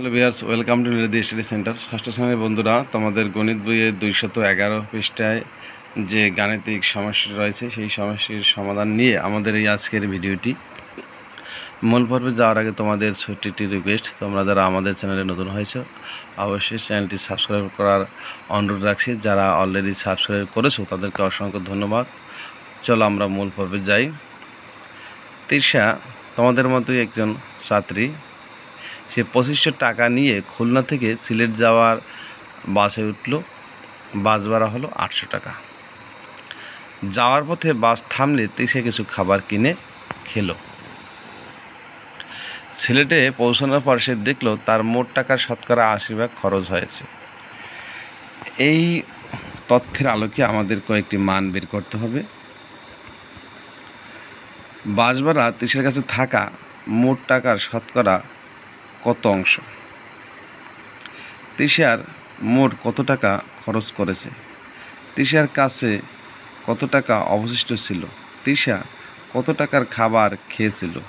Hello bears welcome to Nirdesh study centre. ষষ্ঠ শ্রেণির বন্ধুরা, তোমাদের গণিত বইয়ের দুইশত এগারো পৃষ্ঠায় যে গাণিতিক সমস্যা রয়েছে, সেই সমস্যার সমাধান নিয়ে আমাদের এই আজকের ভিডিওটি। মূল পর্বে যাওয়ার আগে তোমাদের ছোট্ট রিকোয়েস্ট তোমরা যারা আমাদের চ্যানেলে নতুন হয়েছ, অবশ্যই চ্যানেলটি সাবস্ক্রাইব করার অনুরোধ রাখছি। যারা অলরেডি সাবস্ক্রাইব করেছ, তাদেরকে অসংখ্য ধন্যবাদ। চলো আমরা মূল পর্বে যাই। তৃষা তোমাদের মতোই একজন ছাত্রী সে পঁচিশশো টাকা নিয়ে খুলনা থেকে সিলেট যাওয়ার বাসে উঠল। বাস ভাড়া হলো আটশো টাকা। যাওয়ার পথে বাস থামলে সে কিছু খাবার কিনে খেলো। সিলেটে পৌঁছানোর পর সে দেখল তার মোট টাকার শতকরা আশি ভাগ খরচ হয়েছে। এই তথ্যের আলোকে আমাদের কয়েকটি মান বের করতে হবে। বাস ভাড়া তিসের কাছে থাকা মোট টাকার শতকরা কত অংশ? তিশার মোট কত টাকা খরচ করেছে? তিশার কাছে কত টাকা অবশিষ্ট ছিল? তিশা কত টাকার খাবার খেয়েছিল?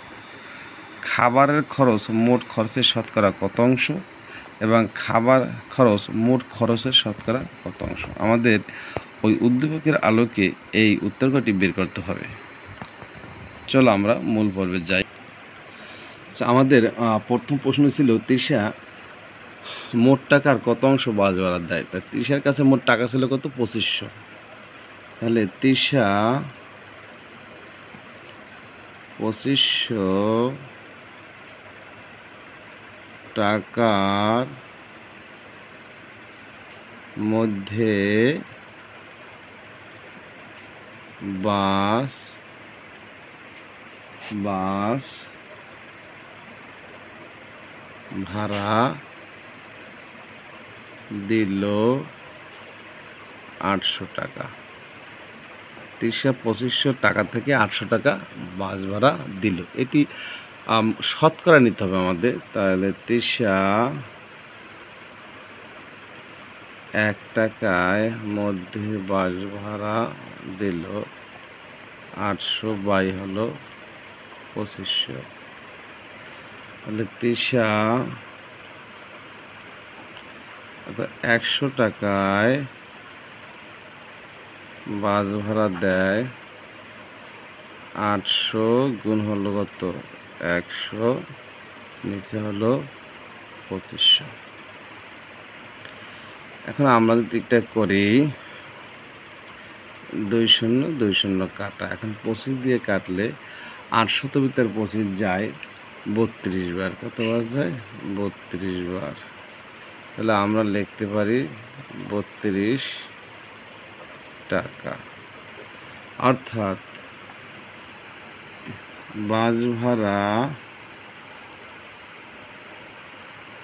খাবারের খরচ মোট খরচের শতকরা কত অংশ? এবং খাবার খরচ মোট খরচের শতকরা কত অংশ? আমাদের ওই উদ্দীপকের আলোকে এই উত্তরটি বের করতে হবে। চলো আমরা মূল পর্বে যাই। আচ্ছা, আমাদের প্রথম প্রশ্ন ছিল তৃষা মোট টাকার কত অংশ ভাড়া দেয়? তা তৃষার কাছে মোট টাকা ছিল কত? পঁচিশশো। তাহলে তৃষা পঁচিশশো টাকার মধ্যে বাস বাস ভাড়া দিল আটশো টাকা। তিরিশশো পঁচিশশো টাকা থেকে আটশো টাকা বাস ভাড়া দিল। এটি শতকরা নিতে হবে আমাদের। তাহলে তিরিশা এক টাকায় মধ্যে বাস ভাড়া দিল আটশো বাই হলো পঁচিশশো। তাহলে তৃষা একশো টাকায় বাস ভাড়া দেয়। আটশো গুণ হলো কত? একশো, নিচে হলো পঁচিশশো। এখন আমরা যদি এটা করি, দুই শূন্য দুই শূন্য কাটা। এখন পঁচিশ দিয়ে কাটলে আটশত ভিতর পঁচিশ যায়। বত্রিশ বার, কত বার যায়? বত্রিশ বার। তাহলে আমরা লিখতে পারি বত্রিশ টাকা। অর্থাৎ বাস ভাড়া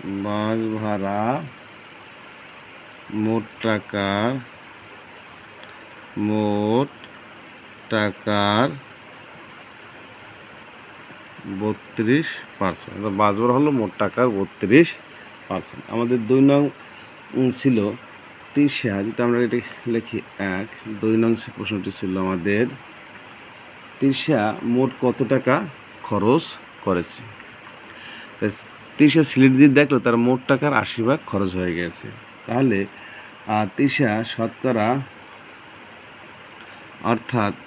বাস ভাড়া মোট টাকার মোট টাকার বত্রিশ পার্সেন্ট বাজবার হলো মোট টাকার বত্রিশ পার্সেন্ট আমাদের দুই নং ছিল তিরিশা যদি আমরা এটি লিখি এক। দুই নং প্রশ্নটি ছিল আমাদের, তিরিশা মোট কত টাকা খরচ করেছে? তিরিশা সিলেট দিয়ে দেখল তার মোট টাকার আশি ভাগ খরচ হয়ে গেছে। তাহলে তিরিশা শতকরা অর্থাৎ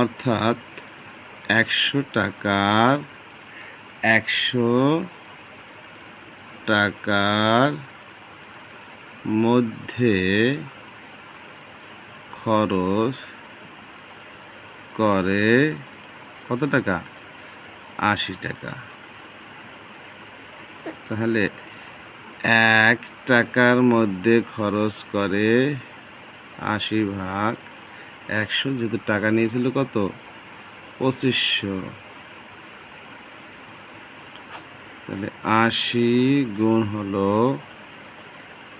অর্থাৎ একশো টাকার একশো টাকার মধ্যে খরচ করে কত টাকা? আশি টাকা। তাহলে এক টাকার মধ্যে খরচ করে আশি ভাগ একশো, যেহেতু টাকা নিয়েছিল কত? পঁচিশশো। তাহলে আশি গুণ হলো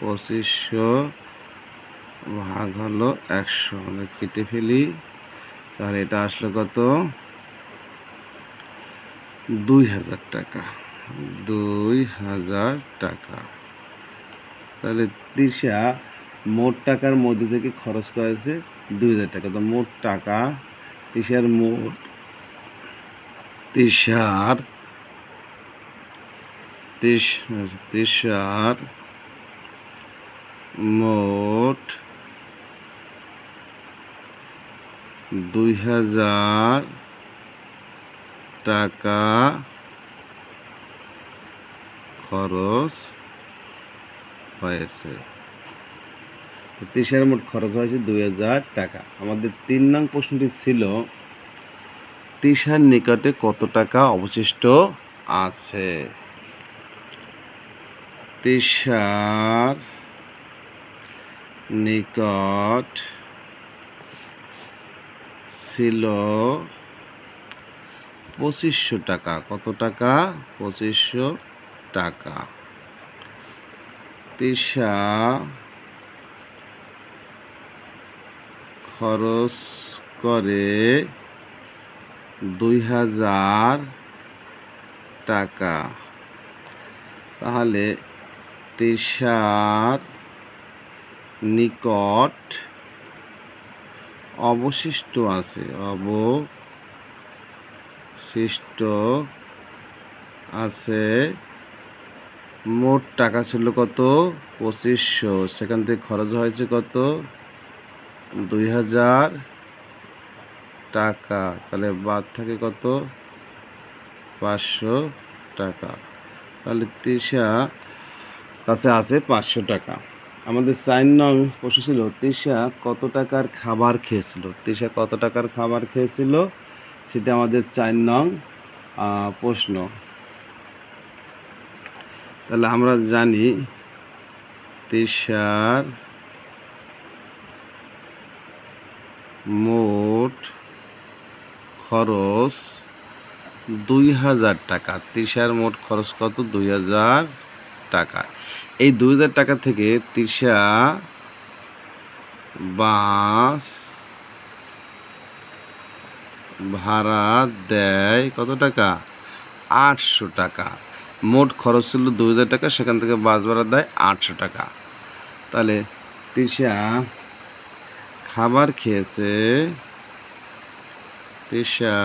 পঁচিশশো ভাগ হলো একশো। আমরা কেটে ফেলি। তাহলে এটা আসলো কত? দুই হাজার টাকা। দুই হাজার টাকা। তাহলে তৃষা মোট টাকার মধ্যে থেকে খরচ করেছে দুই হাজার টাকা। তো মোট টাকা তৃষার মোট তৃষার তিস তিসার মোট দুই হাজার টাকা খরচ হয়েছে। তিসার মোট খরচ হয়েছে দুই হাজার টাকা। আমাদের তিন নং প্রশ্নটি ছিল তিসার নিকটে কত টাকা অবশিষ্ট আছে? তিসার নিকট ছিল পঁচিশশো টাকা। কত টাকা? পঁচিশশো টাকা। তিসা খরচ করে দুই হাজার টাকা। তাহলে তিসার নিকট অবশিষ্ট আছে অবশিষ্ট আছে মোট টাকা ছিল কত? পঁচিশশো। সেখান থেকে খরচ হয়েছে কত? দুই হাজার টাকা। তাহলে বাদ থাকে কত? পাঁচশো টাকা। তাহলে তিসা কাছে আছে পাঁচশো টাকা। আমাদের চার নং প্রশ্ন ছিল তিশা কত টাকার খাবার খেয়েছিল? তিশা কত টাকার খাবার খেয়েছিল? সেটা আমাদের চার নং প্রশ্ন। তাহলে আমরা জানি তিশার মোট খরচ দুই হাজার টাকা। তৃষার মোট খরচ কত? দুই হাজার টাকা। এই দুই হাজার টাকা থেকে তৃষা বাস ভাড়া দেয় কত টাকা? আটশো টাকা। মোট খরচ ছিল দুই হাজার টাকা, সেখান থেকে বাস ভাড়া দেয় আটশো টাকা। তাহলে তৃষা খাবার খেয়েছে তিশা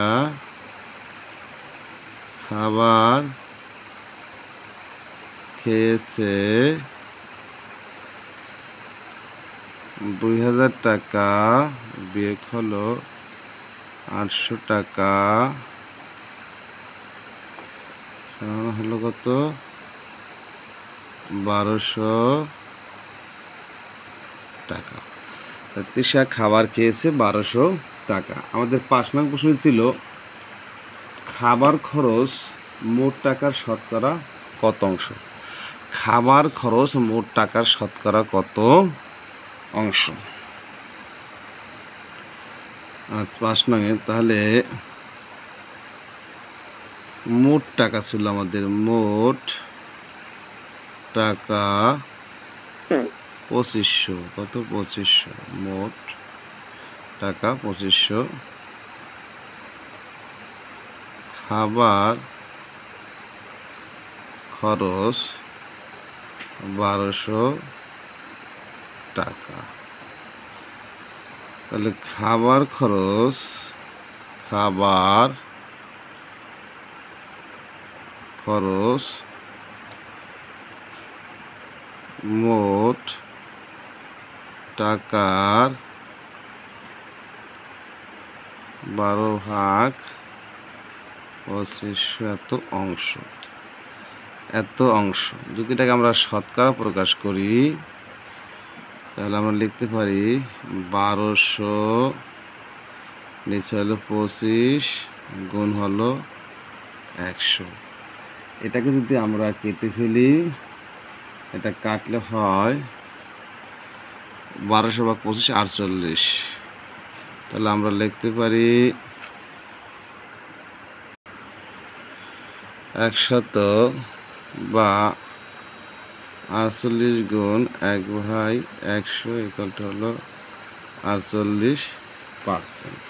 খাবার খেয়েছে দুই হাজার টাকা বিয়োগ হলো আটশো টাকা। হলো কত? বারোশো টাকা। তা তিশা খাবার খেয়েছে বারোশো টাকা। আমাদের পাঁচ নং প্রশ্ন ছিল খাবার খরচ মোট টাকার শতকরা কত অংশ? খাবার খরচ মোট টাকার শতকরা কত অংশ? পাঁচ নঙে তাহলে মোট টাকা ছিল আমাদের মোট টাকা পঁচিশশো কত? পঁচিশশো মোট টাকা পঁচিশশো। খাবার খরচ বারোশো টাকা। তাহলে খাবার খরচ খাবার খরচ মোট টাকার বারো ভাগ পঁচিশশো এত অংশ। এত অংশ। যদি এটাকে আমরা শতকরা প্রকাশ করি, তাহলে আমরা লিখতে পারি বারোশো নিচে হলো পঁচিশ, গুণ হলো একশো। এটাকে যদি আমরা কেটে ফেলি, এটা কাটলে হয় বারোশো বা পঁচিশ, আটচল্লিশ। তাহলে আমরা লিখতে পারি একশত বা আটচল্লিশ গুণ এক ভাই একশো ইকালটা হলো আটচল্লিশ পার্সেন্ট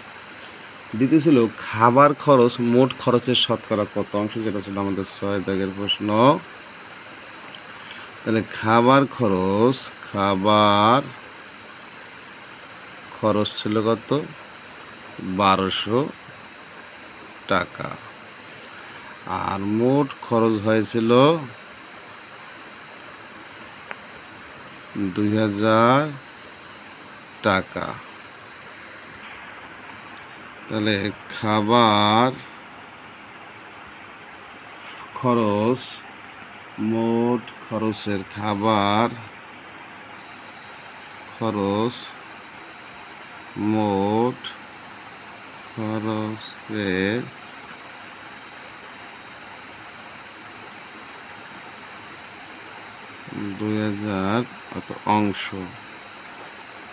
দ্বিতীয় ছিল খাবার খরচ, মোট খরচের শতকরা কত অংশ? যেটা ছিল আমাদের ছয় দাগের প্রশ্ন। তাহলে খাবার খরচ, খাবার খরচ ছিল কত? বারোশো টাকা। আর মোট খরচ হয়েছিল দুই হাজার টাকা। তাহলে খাবার খরচ, মোট খরচের খাবার খরচ মোট খরচের দুই হাজার অংশ।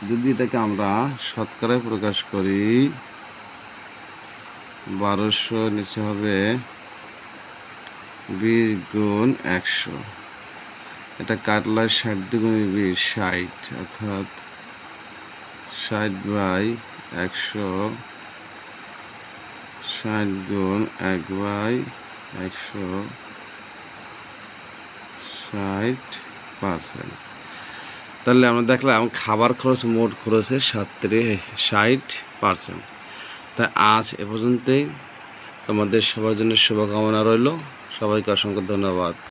যদি এটাকে আমরা শতকরায় প্রকাশ করি, বারোশো নিচে হবে বিশ গুণ একশো। এটা কাটলা ষাট দুগুণে বিশ ষাট, অর্থাৎ ষাট বাই একশো ষাট গুণ এক বাই একশো ষাট পার্সেন্ট। তাহলে আমরা দেখলাম খাবার খরচ মোট খরচের সাতত্রিশ, ষাট পার্সেন্ট। তাই আজ এ পর্যন্তই। তোমাদের সবার জন্য শুভকামনা রইল। সবাইকে অসংখ্য ধন্যবাদ।